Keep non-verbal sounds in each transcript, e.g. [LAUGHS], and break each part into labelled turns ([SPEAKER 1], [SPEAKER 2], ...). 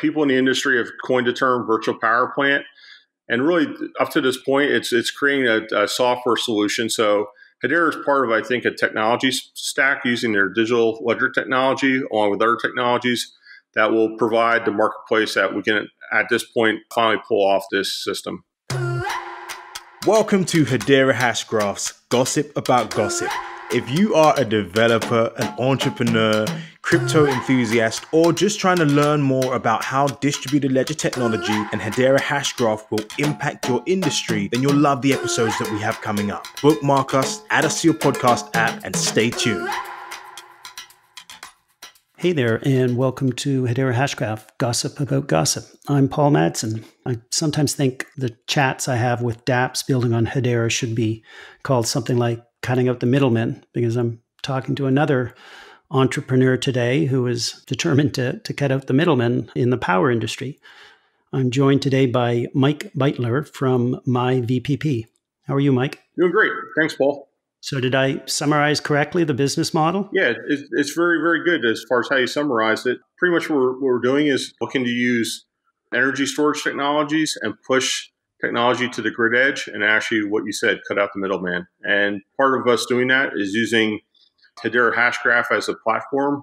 [SPEAKER 1] People in the industry have coined the term virtual power plant. And really, up to this point, it's it's creating a, a software solution. So Hedera is part of, I think, a technology stack using their digital ledger technology along with other technologies that will provide the marketplace that we can, at this point, finally pull off this system.
[SPEAKER 2] Welcome to Hedera Hashgraph's Gossip About Gossip. If you are a developer, an entrepreneur, crypto enthusiast, or just trying to learn more about how distributed ledger technology and Hedera Hashgraph will impact your industry, then you'll love the episodes that we have coming up. Bookmark us, add us to your podcast app, and stay tuned.
[SPEAKER 3] Hey there, and welcome to Hedera Hashgraph, Gossip About Gossip. I'm Paul Madsen. I sometimes think the chats I have with dApps building on Hedera should be called something like cutting out the middlemen because I'm talking to another entrepreneur today who is determined to, to cut out the middlemen in the power industry. I'm joined today by Mike Beitler from MyVPP. How are you, Mike?
[SPEAKER 1] Doing great. Thanks, Paul.
[SPEAKER 3] So, did I summarize correctly the business model?
[SPEAKER 1] Yeah, it's, it's very, very good as far as how you summarize it. Pretty much what we're, what we're doing is looking to use energy storage technologies and push technology to the grid edge and actually what you said, cut out the middleman. And part of us doing that is using Hedera Hashgraph as a platform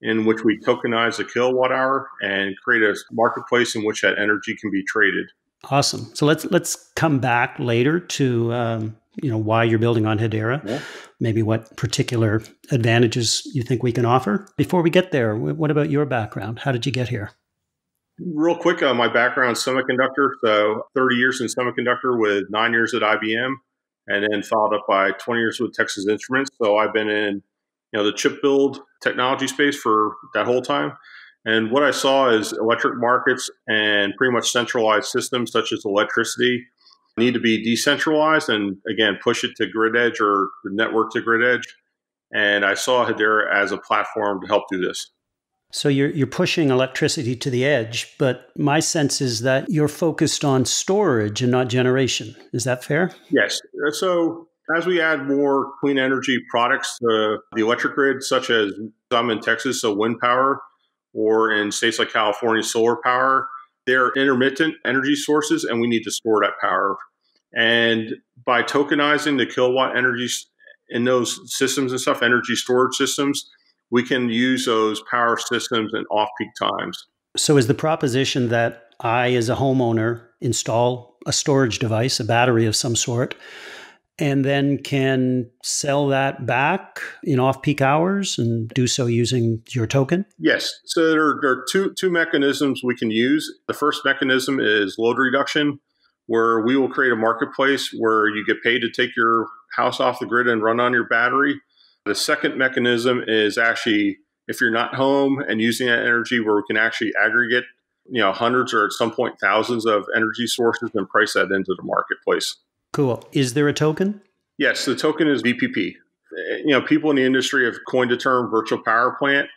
[SPEAKER 1] in which we tokenize a kilowatt hour and create a marketplace in which that energy can be traded.
[SPEAKER 3] Awesome. So let's let's come back later to um, you know why you're building on Hedera, yeah. maybe what particular advantages you think we can offer. Before we get there, what about your background? How did you get here?
[SPEAKER 1] Real quick, uh, my background semiconductor. So 30 years in semiconductor with nine years at IBM, and then followed up by 20 years with Texas Instruments. So I've been in you know the chip build technology space for that whole time. And what I saw is electric markets and pretty much centralized systems such as electricity need to be decentralized and again push it to grid edge or the network to grid edge. And I saw Hedera as a platform to help do this.
[SPEAKER 3] So you're you're pushing electricity to the edge, but my sense is that you're focused on storage and not generation. Is that fair?
[SPEAKER 1] Yes. Uh, so as we add more clean energy products to the electric grid, such as I'm in Texas, so wind power, or in states like California, solar power, they're intermittent energy sources, and we need to store that power. And by tokenizing the kilowatt energy in those systems and stuff, energy storage systems, we can use those power systems in off peak times.
[SPEAKER 3] So, is the proposition that I, as a homeowner, install a storage device, a battery of some sort, and then can sell that back in off peak hours and do so using your token?
[SPEAKER 1] Yes. So, there, there are two, two mechanisms we can use. The first mechanism is load reduction, where we will create a marketplace where you get paid to take your house off the grid and run on your battery the second mechanism is actually if you're not home and using that energy where we can actually aggregate, you know, hundreds or at some point thousands of energy sources and price that into the marketplace.
[SPEAKER 3] Cool. Is there a token?
[SPEAKER 1] Yes, the token is VPP. You know, people in the industry have coined the term virtual power plant.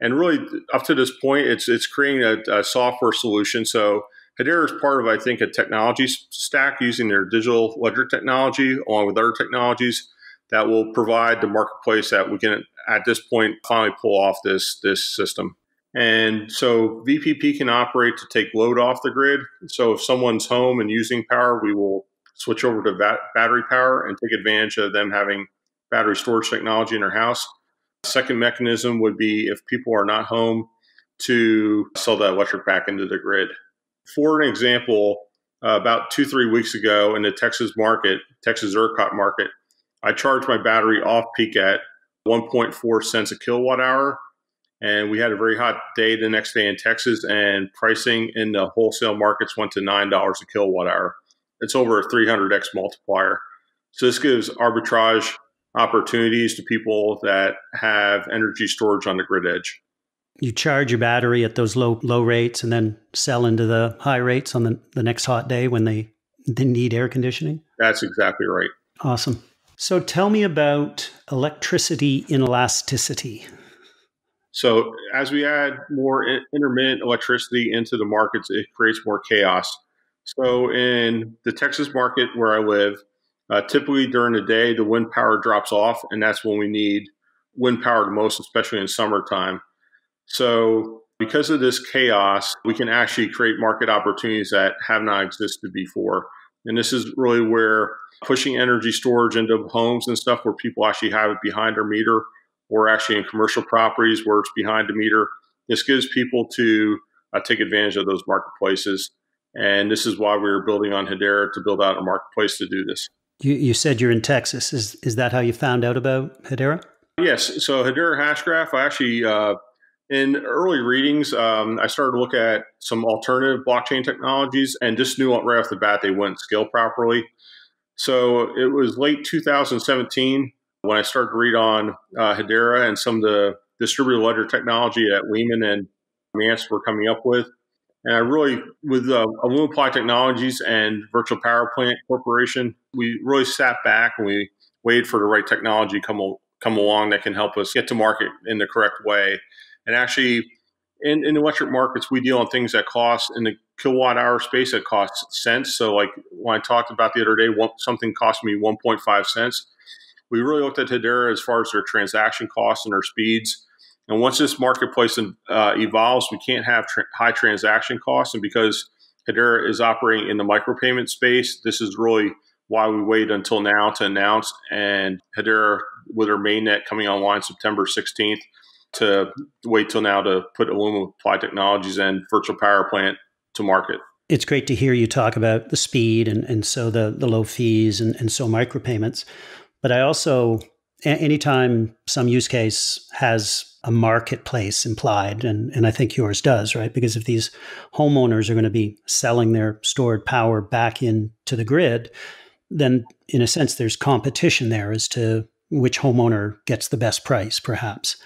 [SPEAKER 1] And really, up to this point, it's it's creating a, a software solution. So Hedera is part of, I think, a technology stack using their digital ledger technology along with other technologies that will provide the marketplace that we can at this point finally pull off this this system. And so VPP can operate to take load off the grid. So if someone's home and using power, we will switch over to va- battery power and take advantage of them having battery storage technology in their house. Second mechanism would be if people are not home to sell that electric back into the grid. For an example, uh, about two, three weeks ago in the Texas market, Texas ERCOT market, I charge my battery off peak at 1.4 cents a kilowatt hour. And we had a very hot day the next day in Texas, and pricing in the wholesale markets went to $9 a kilowatt hour. It's over a 300x multiplier. So this gives arbitrage opportunities to people that have energy storage on the grid edge.
[SPEAKER 3] You charge your battery at those low low rates and then sell into the high rates on the, the next hot day when they, they need air conditioning?
[SPEAKER 1] That's exactly right.
[SPEAKER 3] Awesome. So tell me about electricity inelasticity.
[SPEAKER 1] So as we add more intermittent electricity into the markets, it creates more chaos. So in the Texas market where I live, uh, typically during the day, the wind power drops off, and that's when we need wind power the most, especially in summertime. So because of this chaos, we can actually create market opportunities that have not existed before. And this is really where pushing energy storage into homes and stuff where people actually have it behind their meter or actually in commercial properties where it's behind the meter. This gives people to uh, take advantage of those marketplaces. And this is why we are building on Hedera to build out a marketplace to do this.
[SPEAKER 3] You, you said you're in Texas. Is, is that how you found out about Hedera?
[SPEAKER 1] Yes. So Hedera Hashgraph, I actually, uh, in early readings, um, I started to look at some alternative blockchain technologies and just knew right off the bat they wouldn't scale properly. So it was late 2017 when I started to read on uh, Hedera and some of the distributed ledger technology that Leemon and Mance were coming up with. And I really, with uh, Technologies and Virtual Power Plant Corporation, we really sat back and we waited for the right technology come come along that can help us get to market in the correct way. And actually, in, in electric markets, we deal on things that cost in the kilowatt hour space that costs cents. So, like when I talked about the other day, something cost me 1.5 cents. We really looked at Hedera as far as their transaction costs and their speeds. And once this marketplace uh, evolves, we can't have tra- high transaction costs. And because Hedera is operating in the micropayment space, this is really why we wait until now to announce. And Hedera, with their mainnet coming online September 16th, to wait till now to put Illumiply Technologies and Virtual Power Plant to market.
[SPEAKER 3] It's great to hear you talk about the speed and, and so the, the low fees and, and so micropayments. But I also, anytime some use case has a marketplace implied, and, and I think yours does, right? Because if these homeowners are going to be selling their stored power back into the grid, then in a sense, there's competition there as to which homeowner gets the best price, perhaps.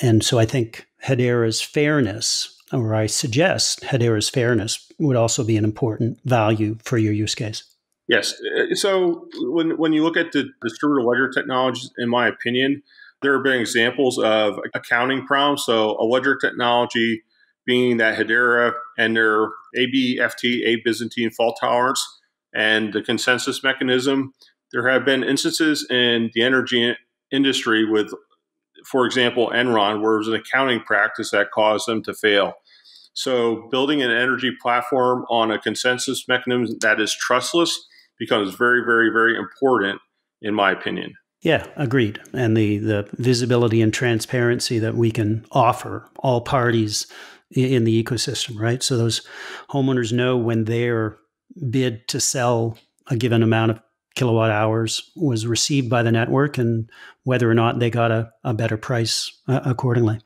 [SPEAKER 3] And so I think Hedera's fairness, or I suggest Hedera's fairness, would also be an important value for your use case.
[SPEAKER 1] Yes. Uh, so when, when you look at the distributed ledger technologies, in my opinion, there have been examples of accounting problems. So a ledger technology being that Hedera and their ABFT, A Byzantine fault tolerance, and the consensus mechanism, there have been instances in the energy industry with for example, Enron, where it was an accounting practice that caused them to fail. So, building an energy platform on a consensus mechanism that is trustless becomes very, very, very important, in my opinion.
[SPEAKER 3] Yeah, agreed. And the, the visibility and transparency that we can offer all parties in the ecosystem, right? So those homeowners know when their bid to sell a given amount of kilowatt hours was received by the network and whether or not they got a, a better price uh, accordingly.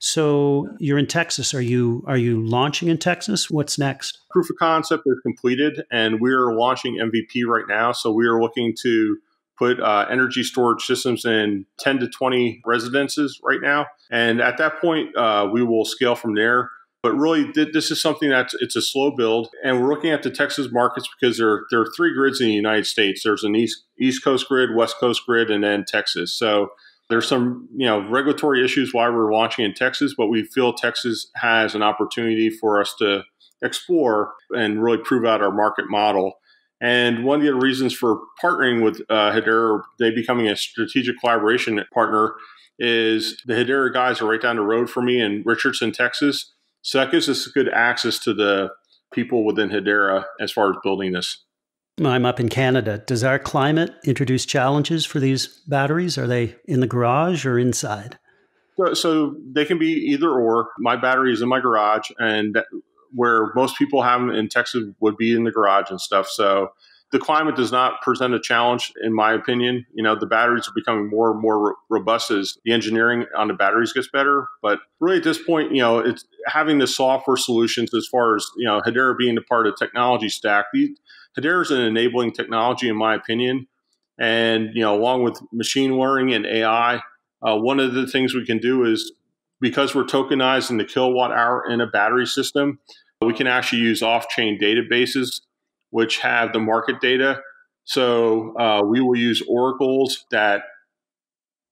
[SPEAKER 3] So you're in Texas. Are you are you launching in Texas? What's next?
[SPEAKER 1] Proof of concept is completed, and we're launching MVP right now. So we are looking to put uh, energy storage systems in 10 to 20 residences right now, and at that point, uh, we will scale from there. But really, this is something that's it's a slow build, and we're looking at the Texas markets because there there are three grids in the United States. There's an east East Coast grid, West Coast grid, and then Texas. So there's some you know regulatory issues why we're launching in Texas, but we feel Texas has an opportunity for us to explore and really prove out our market model. And one of the reasons for partnering with uh, Hedera, they becoming a strategic collaboration partner, is the Hedera guys are right down the road for me in Richardson, Texas. So that gives us good access to the people within Hedera as far as building this.
[SPEAKER 3] I'm up in Canada. Does our climate introduce challenges for these batteries? Are they in the garage or inside?
[SPEAKER 1] So, so they can be either or. My battery is in my garage, and where most people have them in Texas would be in the garage and stuff. So the climate does not present a challenge, in my opinion. You know, the batteries are becoming more and more robust as the engineering on the batteries gets better. But really, at this point, you know, it's having the software solutions as far as you know, Hedera being a part of the technology stack. The, Hedera is an enabling technology, in my opinion, and you know, along with machine learning and AI, uh, one of the things we can do is because we're tokenizing the kilowatt hour in a battery system, we can actually use off-chain databases which have the market data. So uh, we will use oracles that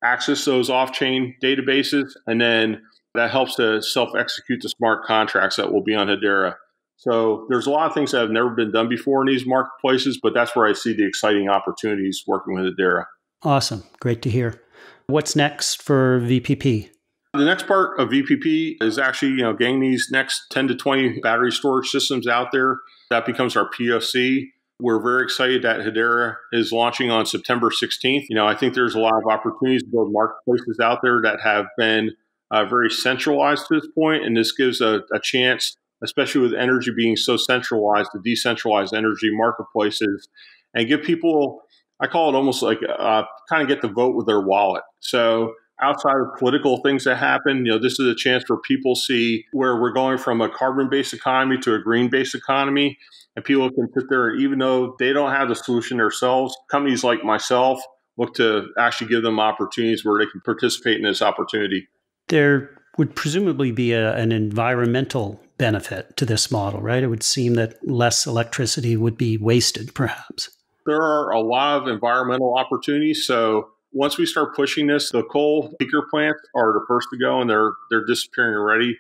[SPEAKER 1] access those off chain databases, and then that helps to self execute the smart contracts that will be on Hedera. So there's a lot of things that have never been done before in these marketplaces, but that's where I see the exciting opportunities working with Hedera.
[SPEAKER 3] Awesome. Great to hear. What's next for VPP?
[SPEAKER 1] The next part of VPP is actually, you know, getting these next 10 to 20 battery storage systems out there. That becomes our POC. We're very excited that Hedera is launching on September 16th. You know, I think there's a lot of opportunities to build marketplaces out there that have been uh, very centralized to this point, and this gives a, a chance, especially with energy being so centralized, to decentralize energy marketplaces and give people, I call it almost like uh, kind of get the vote with their wallet. So outside of political things that happen, you know, this is a chance for people to see where we're going from a carbon-based economy to a green-based economy, and people can sit there, even though they don't have the solution themselves, companies like myself look to actually give them opportunities where they can participate in this opportunity.
[SPEAKER 3] There would presumably be a, an environmental benefit to this model, right? It would seem that less electricity would be wasted, perhaps.
[SPEAKER 1] There are a lot of environmental opportunities. So once we start pushing this, the coal peaker plants are the first to go, and they're they're disappearing already.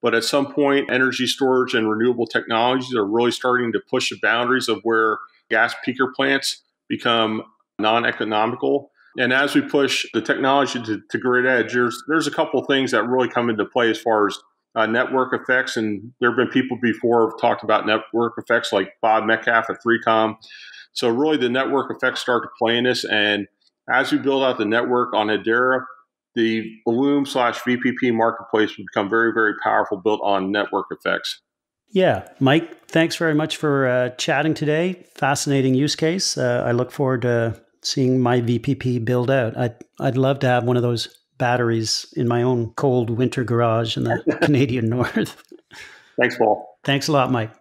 [SPEAKER 1] But at some point, energy storage and renewable technologies are really starting to push the boundaries of where gas peaker plants become non-economical. And as we push the technology to, to grid edge, there's there's a couple things that really come into play as far as uh, network effects. And there have been people before have talked about network effects, like Bob Metcalfe at 3Com. So really, the network effects start to play in this, and as we build out the network on Hedera, the Bloom slash VPP marketplace will become very, very powerful, built on network effects.
[SPEAKER 3] Yeah, Mike, thanks very much for uh, chatting today. Fascinating use case. Uh, I look forward to seeing my VPP build out. I'd, I'd love to have one of those batteries in my own cold winter garage in the [LAUGHS] Canadian North.
[SPEAKER 1] Thanks, Paul.
[SPEAKER 3] Thanks a lot, Mike.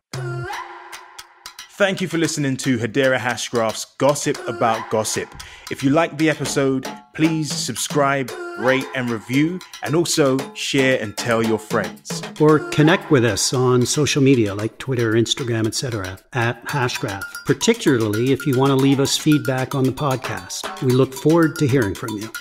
[SPEAKER 2] Thank you for listening to Hedera Hashgraph's Gossip About Gossip. If you like the episode, please subscribe, rate, and review, and also share and tell your friends.
[SPEAKER 3] Or connect with us on social media like Twitter, Instagram, etc. at Hashgraph, particularly if you want to leave us feedback on the podcast. We look forward to hearing from you.